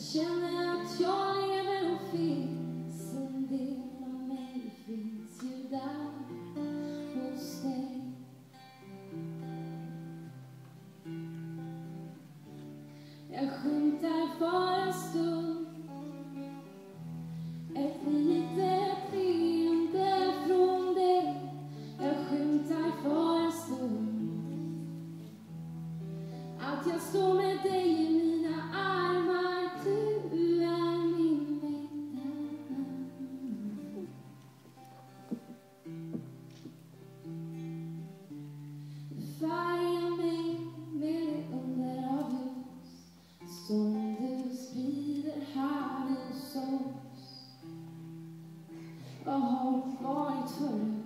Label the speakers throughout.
Speaker 1: Jag känner att jag lever och finns. En del av mig finns ju där hos dig. Jag skymtar för en stund Vad har varit förut?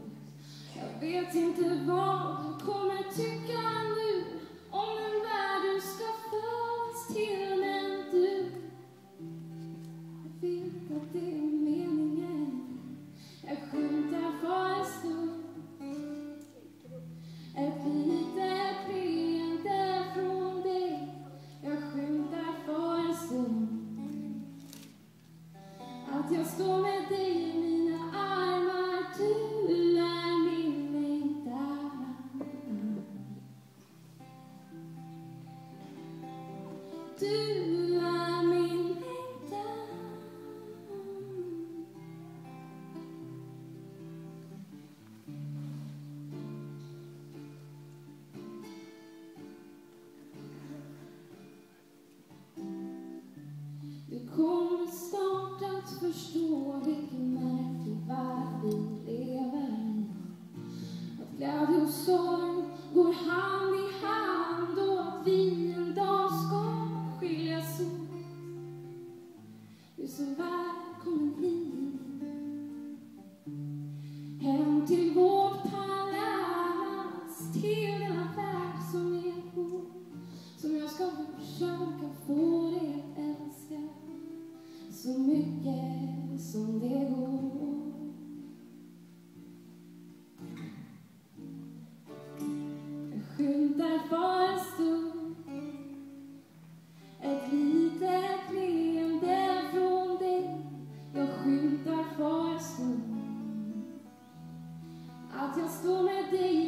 Speaker 1: Jag vet inte vad du kommer tycka nu om en värld du ska födas till, men du jag vet att det är meningen. Jag skymtar för en stund ett litet leende från dig. Jag skymtar för en stund att jag står med dig förstå vilken märklig värld vi lever i. Att glädje och sorg går hand i hand och att vi Du så välkommen hit. Hem till vårt palats Till denna värld som är vår. Som jag ska försöka få dig att älska Så mycket som det birthday.